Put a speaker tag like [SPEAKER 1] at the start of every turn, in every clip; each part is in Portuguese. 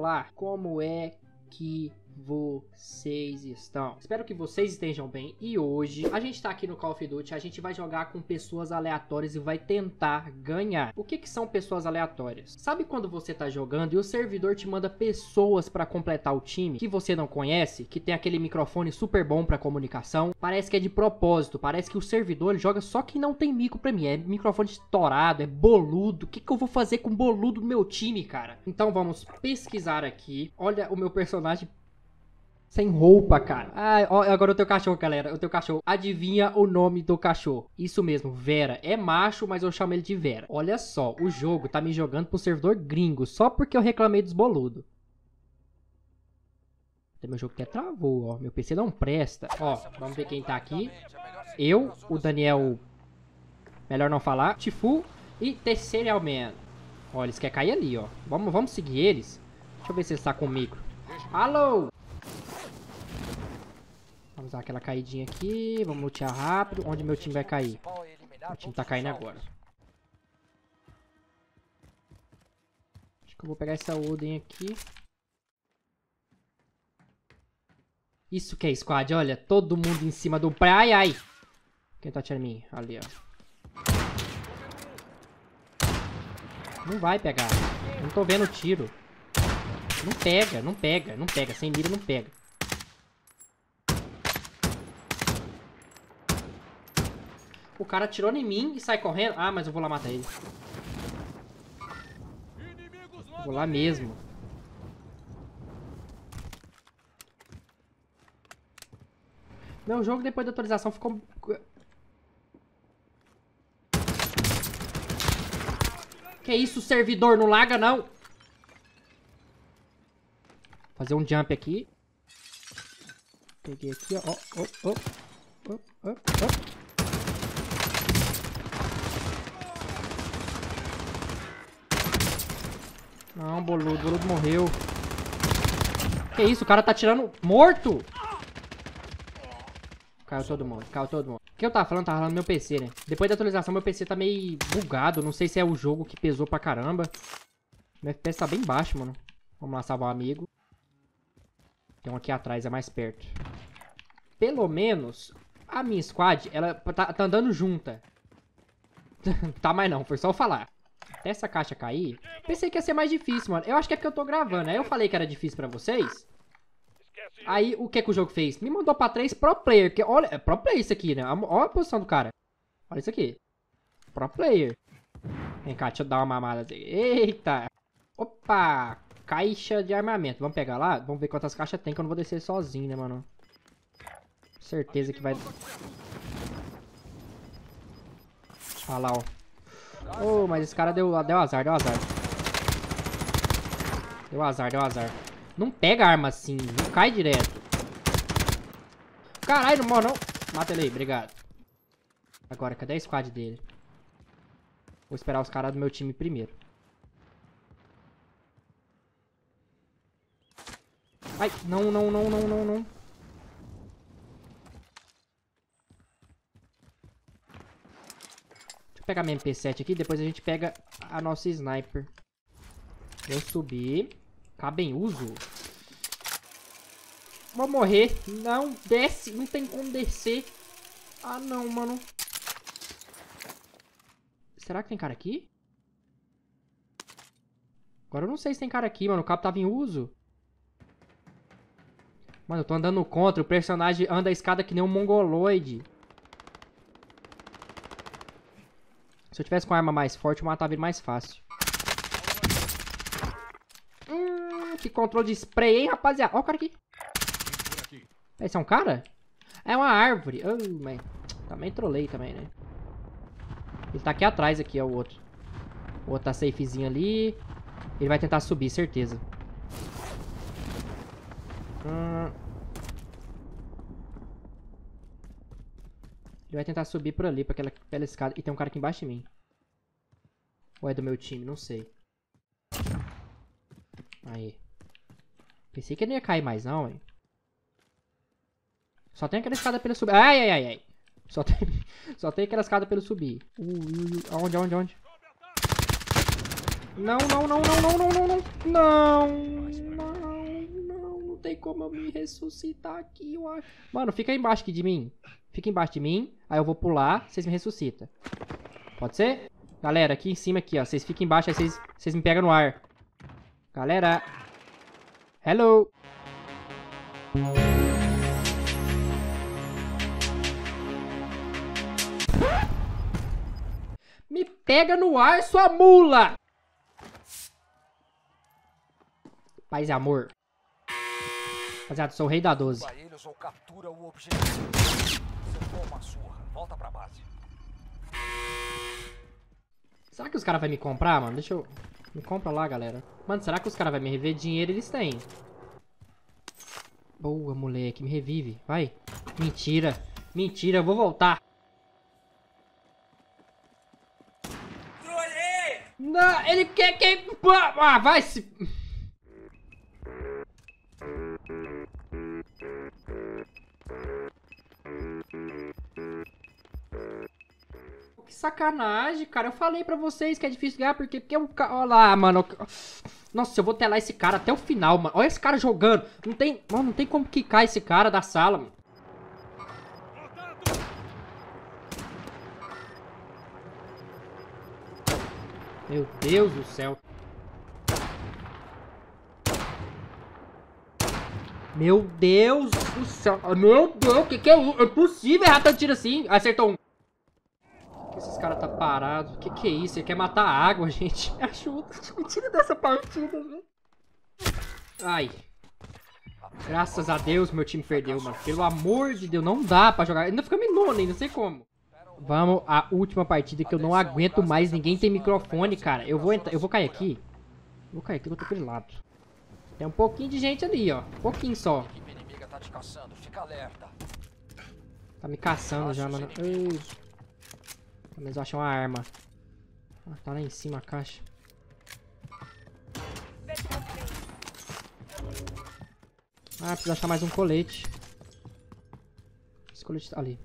[SPEAKER 1] Olá, como é que vocês estão? Espero que vocês estejam bem e hoje a gente tá aqui no Call of Duty, a gente vai jogar com pessoas aleatórias e vai tentar ganhar. O que que são pessoas aleatórias? Sabe quando você tá jogando e o servidor te manda pessoas pra completar o time que você não conhece, que tem aquele microfone super bom pra comunicação? Parece que é de propósito, parece que o servidor joga só que não tem micro pra mim, é microfone estourado, é boludo. O que que eu vou fazer com boludo no meu time, cara? Então vamos pesquisar aqui. Olha o meu personagem sem roupa, cara. Ah, ó, agora o teu cachorro, galera. O teu cachorro. Adivinha o nome do cachorro. Isso mesmo, Vera. É macho, mas eu chamo ele de Vera. Olha só, o jogo tá me jogando pro servidor gringo só porque eu reclamei dos boludos. Meu jogo até travou, ó. Meu PC não presta. Ó, vamos ver quem tá aqui. Eu, o Daniel... Melhor não falar. Tifu e Terceiro Man. Ó, eles querem cair ali, ó. Vamos, vamos seguir eles. Deixa eu ver se eles tá com micro. Alô! Vamos dar aquela caidinha aqui. Vamos lutear rápido. Onde meu time vai cair? O time tá caindo agora. Acho que eu vou pegar essa Oden aqui. Isso que é squad, olha. Todo mundo em cima do... Ai, ai. Quem tá atirando em mim? Ali, ó. Não vai pegar. Não tô vendo o tiro. Não pega, não pega, não pega. Sem mira não pega. O cara atirou em mim e sai correndo. Ah, mas eu vou lá matar ele. Vou lá mesmo. Meu jogo depois da atualização ficou... Que isso, servidor? Não laga, não. Fazer um jump aqui. Peguei aqui, ó. Ó, ó, ó. Ó, ó, ó. Não, boludo, boludo morreu. Que isso, o cara tá tirando morto. Caiu todo mundo, caiu todo mundo. O que eu tava falando? Tava falando meu PC, né? Depois da atualização, meu PC tá meio bugado. Não sei se é o jogo que pesou pra caramba. Meu FPS tá bem baixo, mano. Vamos lá salvar um amigo. Tem um aqui atrás, é mais perto. Pelo menos, a minha squad, ela tá, tá andando junta. tá mais não, foi só eu falar até essa caixa cair, pensei que ia ser mais difícil, mano. Eu acho que é porque eu tô gravando. Aí eu falei que era difícil pra vocês. Aí, o que que o jogo fez? Me mandou pra três pro player. Que, olha, é pro player isso aqui, né? Olha a posição do cara. Olha isso aqui. Pro player. Vem cá, deixa eu dar uma mamada. Eita. Opa. Caixa de armamento. Vamos pegar lá? Vamos ver quantas caixas tem, que eu não vou descer sozinho, né, mano? Certeza que vai... Olha lá, ó. Oh, mas esse cara deu, deu azar, deu azar. Deu azar, deu azar. Não pega arma assim, não cai direto. Caralho, não morre não. Mata ele aí, obrigado. Agora, cadê a squad dele? Vou esperar os caras do meu time primeiro. Ai, não, não, não, não, não, não. Pegar minha MP7 aqui, depois a gente pega a nossa sniper. Eu subi. Cabe em uso. Vou morrer. Não, desce. Não tem como descer. Ah, não, mano. Será que tem cara aqui? Agora eu não sei se tem cara aqui, mano. O cabo tava em uso. Mano, eu tô andando contra. O personagem anda a escada que nem um mongoloide. Se eu tivesse com arma mais forte, eu matava ele mais fácil. Hum, que controle de spray, hein, rapaziada? Ó o cara aqui. Esse é um cara? É uma árvore. Oh, man. Também trolei também, né? Ele tá aqui atrás, aqui, ó, o outro. O outro tá safezinho ali. Ele vai tentar subir, certeza. Hum... Ele vai tentar subir por ali, pra aquela bela escada. E tem um cara aqui embaixo de mim. Ou é do meu time? Não sei. Aí. Pensei que ele não ia cair mais não, hein. Só tem aquela escada pra ele subir. Ai, ai, ai, ai. Só tem, só tem aquela escada pra ele subir. Uh, uh, uh. Aonde, aonde, aonde? Não, não, não, não, não, não, não, não. Não. como eu me ressuscitar aqui, eu acho. Mano, fica aí embaixo aqui de mim. Fica embaixo de mim. Aí eu vou pular, vocês me ressuscitam. Pode ser? Galera, aqui em cima aqui, ó. Vocês ficam embaixo, aí vocês, vocês me pegam no ar. Galera. Hello. Me pega no ar, sua mula! Paz e amor. Rapaziada, sou o rei da 12.
[SPEAKER 2] Eles ou captura o objetivo. Você toma a surra. Volta pra base.
[SPEAKER 1] Será que os caras vão me comprar, mano? Deixa eu... Me compra lá, galera. Mano, será que os caras vão me rever? Dinheiro eles têm. Boa, moleque. Me revive. Vai. Mentira. Mentira, eu vou voltar. Não, ele quer que... Ah, vai se... Que sacanagem, cara. Eu falei pra vocês que é difícil ganhar, porque, porque o cara... Olha lá, mano. Nossa, eu vou telar esse cara até o final, mano. Olha esse cara jogando. Não tem... Mano, não tem como quicar esse cara da sala, mano. Meu Deus do céu. Meu Deus do céu. Meu Deus, o que, que é? É possível errar tanto tiro assim? Acertou um. Esses caras tá parados? O que, que é isso? Ele quer matar a água, gente. Me ajuda. Me tira dessa partida, velho. Ai. Graças a Deus meu time perdeu, mano. Pelo amor de Deus, não dá pra jogar. Ainda ficamos em nono, ainda, não sei como. Vamos, a última partida que eu não aguento mais. Ninguém tem microfone, cara. Eu vou entrar, eu vou cair aqui. Vou cair aqui, tô aquele lado. Tem um pouquinho de gente ali, ó. Um pouquinho só.
[SPEAKER 2] A inimiga tá te caçando. Fica alerta.
[SPEAKER 1] Tá me caçando já, mano. Ei. Pelo menos eu achei uma arma. Ah, tá lá em cima a caixa. Ah, preciso achar mais um colete. Esse colete tá ali.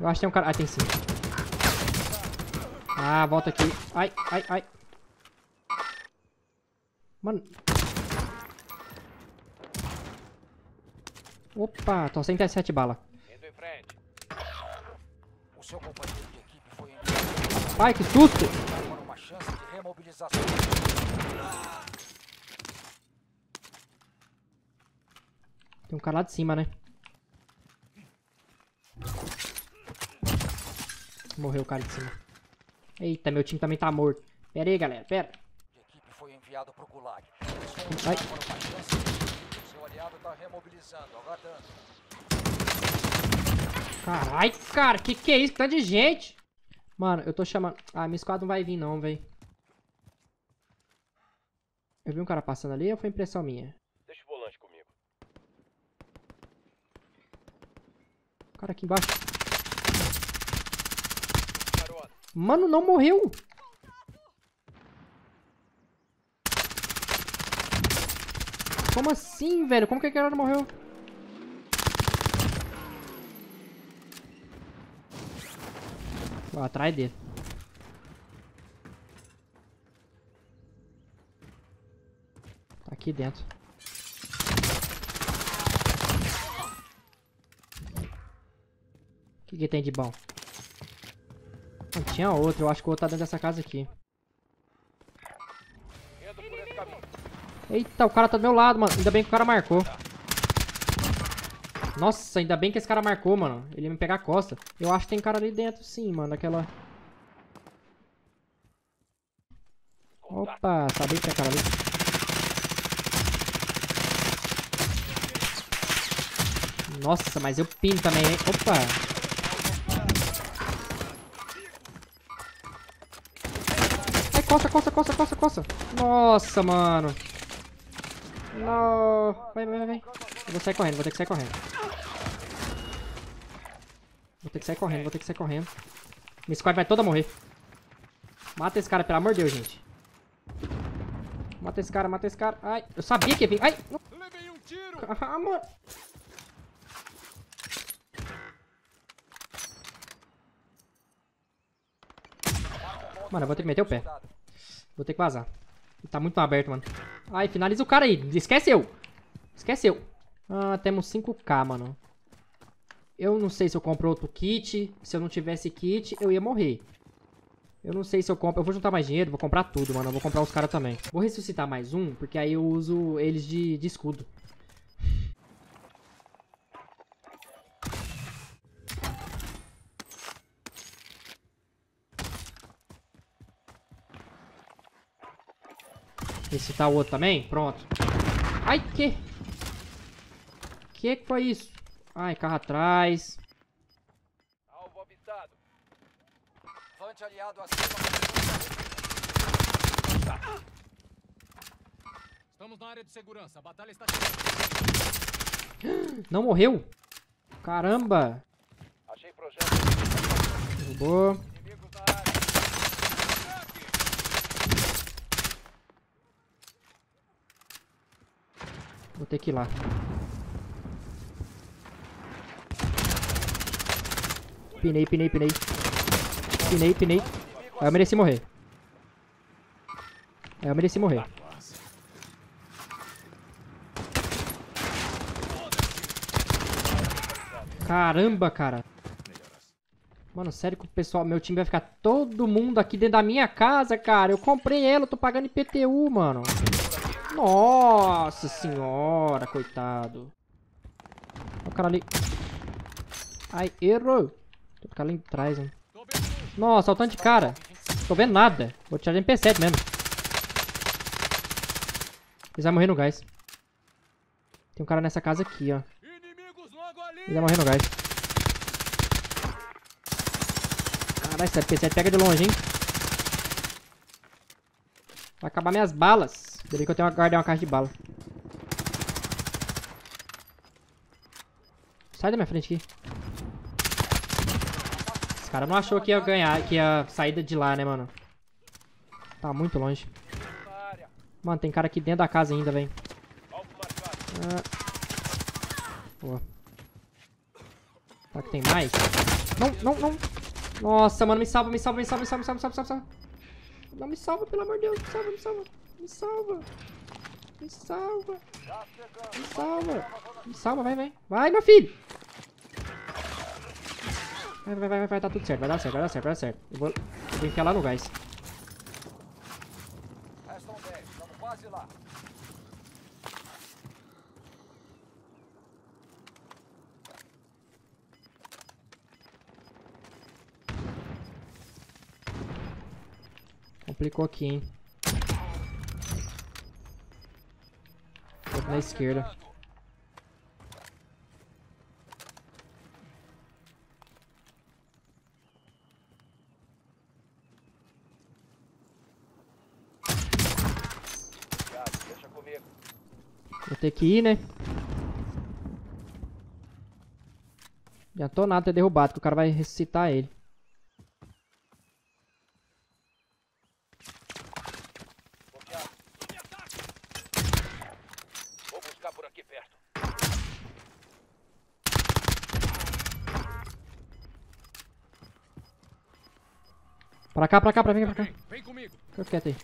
[SPEAKER 1] Eu acho que tem um cara... Ah, tem sim. Ah, volta aqui. Ai, ai, ai. Mano. Opa, tô sem 37 bala.
[SPEAKER 2] Indo em frente. O seu companheiro de equipe foi enviado
[SPEAKER 1] Ai, que susto!
[SPEAKER 2] para uma chance de remobilização.
[SPEAKER 1] Tem um cara lá de cima, né? Morreu o cara de cima. Eita, meu time também tá morto. Pera aí, galera, pera.
[SPEAKER 2] Enviado pro Gulag.
[SPEAKER 1] Ai.
[SPEAKER 2] Seu aliado tá remobilizando, aguardando.
[SPEAKER 1] Carai, cara, que que é isso? Que tá de gente? Mano, eu tô chamando... Ah, minha squad não vai vir não, velho. Eu vi um cara passando ali ou foi impressão minha?
[SPEAKER 3] Deixa o volante comigo.
[SPEAKER 1] Cara aqui embaixo. Mano, não morreu. Como assim, velho? Como que aquele cara morreu? Vou atrás dele. Tá aqui dentro. O que, que tem de bom? Não tinha outro, eu acho que o outro tá dentro dessa casa aqui. Eita, o cara tá do meu lado, mano. Ainda bem que o cara marcou. Nossa, ainda bem que esse cara marcou, mano. Ele ia me pegar a costa. Eu acho que tem cara ali dentro, sim, mano. Daquela... Opa, sabia que tinha cara ali. Nossa, mas eu pino também, hein? Opa. Ai, costa, costa, costa, costa, costa. Nossa, mano. Não. Vai, vai, vai. Eu vou sair correndo, vou ter que sair correndo. Vou ter que sair correndo, vou ter que sair correndo. Minha squad vai toda morrer. Mata esse cara, pelo amor de Deus, gente. Mata esse cara, mata esse cara. Ai, eu sabia que ia vir. Ai!
[SPEAKER 2] Levei um tiro!
[SPEAKER 1] Ah, ah mano! Mano, eu vou ter que meter o pé. Vou ter que vazar. Tá muito aberto, mano. Ai, finaliza o cara aí. Esqueceu. Esqueceu. Ah, temos 5k, mano. Eu não sei se eu compro outro kit. Se eu não tivesse kit, eu ia morrer. Eu não sei se eu compro. Eu vou juntar mais dinheiro, vou comprar tudo, mano. Eu vou comprar os caras também. Vou ressuscitar mais um, porque aí eu uso eles de, de escudo. Ressuscitar o outro também? Pronto. Ai, que? Que que foi isso? Ai, carro atrás.
[SPEAKER 3] Alvo avistado.
[SPEAKER 2] Vante aliado acima.
[SPEAKER 4] Estamos na área de segurança. A batalha está
[SPEAKER 1] Não morreu? Caramba.
[SPEAKER 3] Achei projeto.
[SPEAKER 1] Derrubou.
[SPEAKER 3] Inimigos na área.
[SPEAKER 1] Vou ter que ir lá. Pinei, pinei, pinei. Pinei, pinei. Aí eu mereci morrer. Aí eu mereci morrer. Caramba, cara. Mano, sério que o pessoal, meu time vai ficar todo mundo aqui dentro da minha casa, cara. Eu comprei ela, eu tô pagando IPTU, mano. Nossa senhora, coitado. Olha o cara ali. Ai, errou. Tem o cara ali atrás, hein. Nossa, olha o tanto de cara. Tô vendo nada. Vou tirar de MP7 mesmo. Eles vão morrer no gás. Tem um cara nessa casa aqui, ó. Ele vai morrer no gás. Caralho, esse MP7 pega de longe, hein. Vai acabar minhas balas. Bem que eu tenho uma, guardei uma caixa de bala. Sai da minha frente aqui. Esse cara não achou que ia ganhar, que ia sair de lá, né, mano? Tá muito longe. Mano, tem cara aqui dentro da casa ainda, velho.
[SPEAKER 3] Marcado.
[SPEAKER 1] Boa. Será que tem mais? Não, não, não. Nossa, mano, me salva, me salva, me salva, me salva, me salva, me salva, me salva. Não me salva, pelo amor de Deus. Me salva, me salva. Me salva. Me salva. Me salva. Me salva, vai, vai. Vai, meu filho. Vai, vai, vai, vai, vai, tá tudo certo. Vai dar certo, vai dar certo, vai dar certo. Eu vou, eu vou enfiar lá no gás.
[SPEAKER 2] Restam 10. Estamos quase lá.
[SPEAKER 1] Complicou aqui, hein. Na esquerda. Vou ter que ir, né? Tô nada ter derrubado, que o cara vai ressuscitar ele.
[SPEAKER 3] Confiado. Vou buscar por aqui perto.
[SPEAKER 1] Pra cá, pra cá, pra cá, pra cá.
[SPEAKER 4] Vem, vem comigo.
[SPEAKER 1] Fica quieto aí.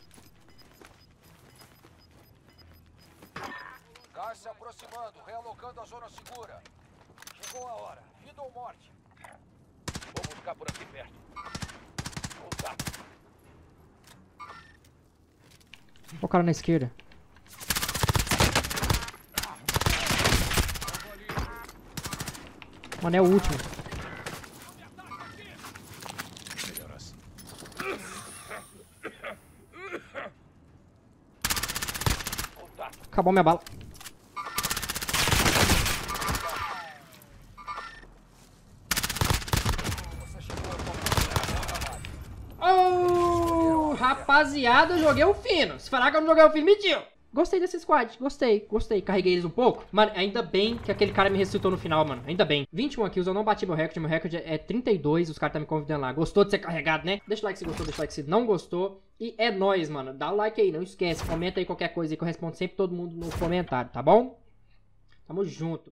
[SPEAKER 2] Gás se aproximando. Realocando a zona segura. Chegou a hora. Vida ou morte?
[SPEAKER 3] Vou buscar por aqui perto. Contato.
[SPEAKER 1] Olha o cara na esquerda. Mano, é o último. Acabou minha bala. Oh, rapaziada, eu joguei o fino. Se falar que eu não joguei o fino, mentiu. Gostei desse squad, gostei, gostei. Carreguei eles um pouco. Mano, ainda bem que aquele cara me ressuscitou no final, mano. Ainda bem. 21 kills, eu não bati meu recorde. Meu recorde é 32. Os caras tá me convidando lá. Gostou de ser carregado, né? Deixa o like se gostou, deixa o like se não gostou. E é nóis, mano. Dá o like aí, não esquece. Comenta aí qualquer coisa aí que eu respondo sempre todo mundo no comentário, tá bom? Tamo junto.